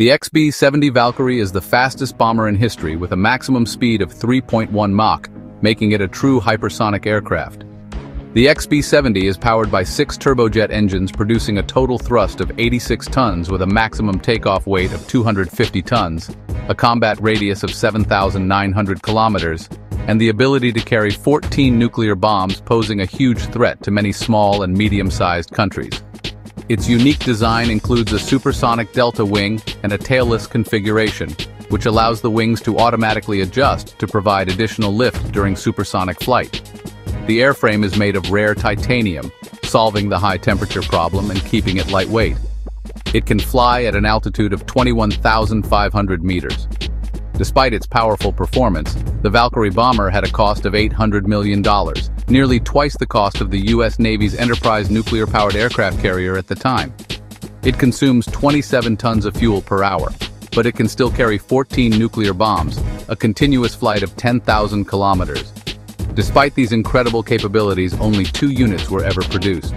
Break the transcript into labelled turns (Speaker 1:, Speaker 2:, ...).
Speaker 1: The XB-70 Valkyrie is the fastest bomber in history with a maximum speed of 3.1 Mach, making it a true hypersonic aircraft. The XB-70 is powered by six turbojet engines producing a total thrust of 86 tons with a maximum takeoff weight of 250 tons, a combat radius of 7,900 kilometers, and the ability to carry 14 nuclear bombs posing a huge threat to many small and medium-sized countries. Its unique design includes a supersonic delta wing and a tailless configuration, which allows the wings to automatically adjust to provide additional lift during supersonic flight. The airframe is made of rare titanium, solving the high temperature problem and keeping it lightweight. It can fly at an altitude of 21,500 meters. Despite its powerful performance, the Valkyrie bomber had a cost of $800 million, nearly twice the cost of the U.S. Navy's Enterprise nuclear-powered aircraft carrier at the time. It consumes 27 tons of fuel per hour, but it can still carry 14 nuclear bombs, a continuous flight of 10,000 kilometers. Despite these incredible capabilities, only two units were ever produced.